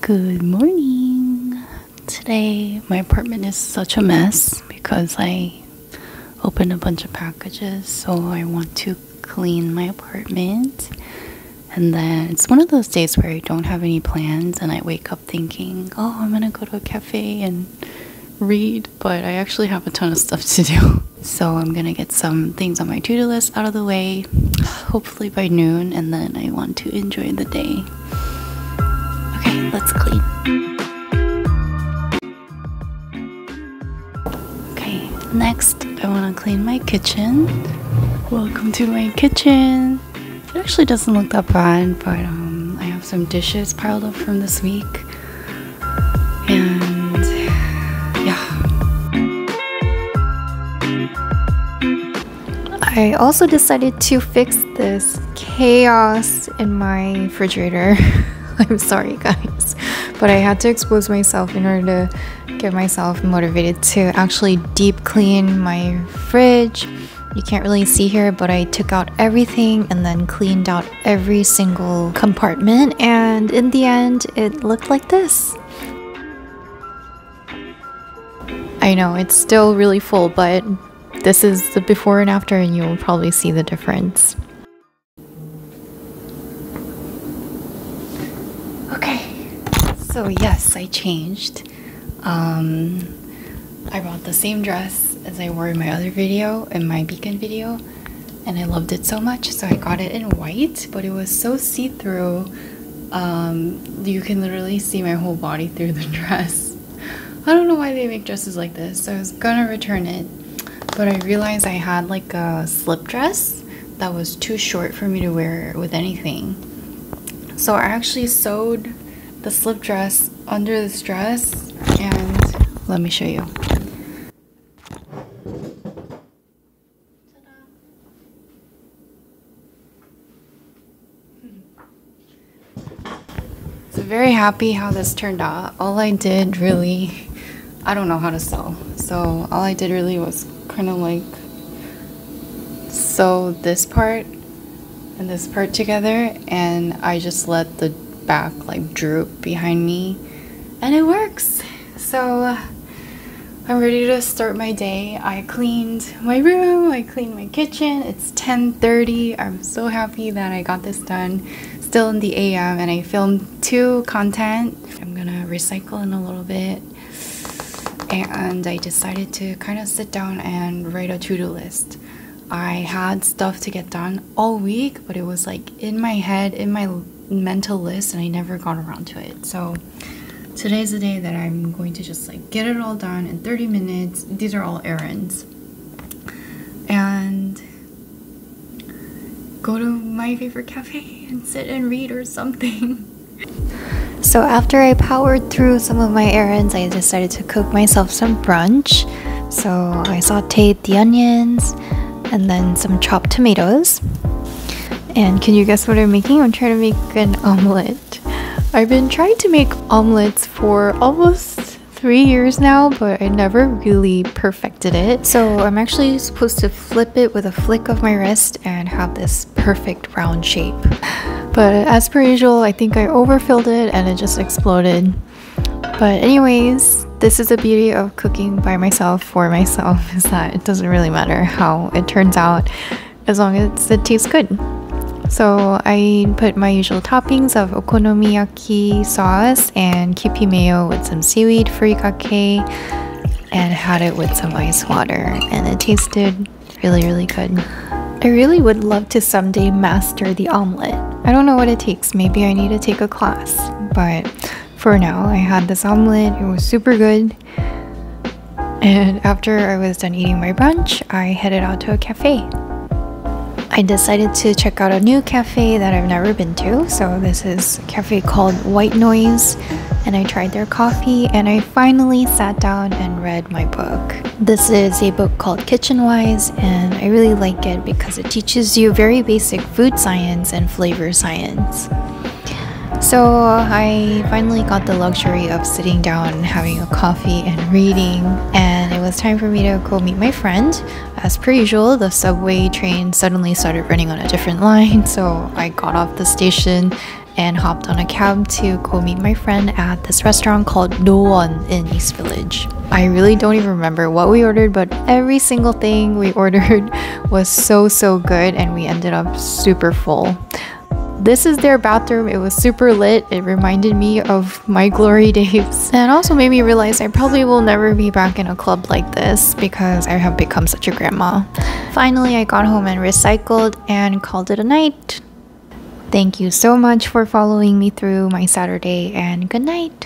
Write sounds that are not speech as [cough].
Good morning. Today, my apartment is such a mess because I opened a bunch of packages, so I want to clean my apartment. And then it's one of those days where I don't have any plans and I wake up thinking, oh, I'm gonna go to a cafe and read, but I actually have a ton of stuff [laughs] to do. So I'm gonna get some things on my to do list out of the way, hopefully by noon, and then I want to enjoy the day. Next I wanna clean my kitchen. Welcome to my kitchen. It actually doesn't look that bad, but um, I have some dishes piled up from this week. And yeah. I also decided to fix this chaos in my refrigerator. [laughs] I'm sorry, guys, but I had to expose myself in order to get myself motivated to actually deep clean my fridge. You can't really see here, but I took out everything and then cleaned out every single compartment, and in the end, it looked like this. I know it's still really full, but this is the before and after, and you'll probably see the difference. So yes, I changed. Um, I bought the same dress as I wore in my other video, in my beacon video, and I loved it so much. So I got it in white, but it was so see through. Um, you can literally see my whole body through the [laughs] dress. I don't know why they make dresses like this. So I was gonna return it, but I realized I had like a slip dress that was too short for me to wear with anything. So I actually sewed the slip dress under this dress and let me show you. So very happy how this turned out. All I did really, I don't know how to sew. So all I did really was kind of like sew this part and this part together and I just let the back like droop behind me and it works. So uh, I'm ready to start my day. I cleaned my room, I cleaned my kitchen. It's 10:30. I'm so happy that I got this done. Still in the AM and I filmed two content. I'm to recycle in a little bit. And I decided to kind of sit down and write a to-do list. I had stuff to get done all week, but it was like in my head, in my mental list, and I never got around to it. So today's the day that I'm going to just like get it all done in 30 minutes. These are all errands. And go to my favorite cafe and sit and read or something. [laughs] So after I powered through some of my errands, I decided to cook myself some brunch. So I sauteed the onions and then some chopped tomatoes. And can you guess what I'm making? I'm trying to make an omelet. I've been trying to make omelets for almost three years now, but I never really perfected it. So I'm actually supposed to flip it with a flick of my wrist and have this perfect round shape. But as per usual, I think I overfilled it and it just exploded. But anyways, this is the beauty of cooking by myself for myself [laughs] is that it doesn't really matter how it turns out as long as it tastes good. So I put my usual toppings of okonomiyaki sauce and Kewpie mayo with some seaweed furikake and had it with some ice water and it tasted really really good. I really would love to someday master the omelet. I don't know what it takes, maybe I need to take a class, but for now I had this omelet, it was super good. And after I was done eating my brunch, I headed out to a cafe. I decided to check out a new cafe that I've never been to. So this is a cafe called White Noise and I tried their coffee and I finally sat down and read my book. This is a book called Kitchen Wise and I really like it because it teaches you very basic food science and flavor science. So I finally got the luxury of sitting down, having a coffee and reading and was time for me to go meet my friend. As per usual, the subway train suddenly started running on a different line, [laughs] so I got off the station and hopped on a cab to go meet my friend at this restaurant called Noon in East Village. I really don't even remember what we ordered, but every single thing we [laughs] ordered was so so good and we ended up super full. This is their bathroom. It was super lit. It reminded me of my glory [laughs] days and also made me realize I probably will never be back in a club like this because I have become such a grandma. Finally, I got home and recycled and called it a night. Thank you so much for following me through my Saturday and good night.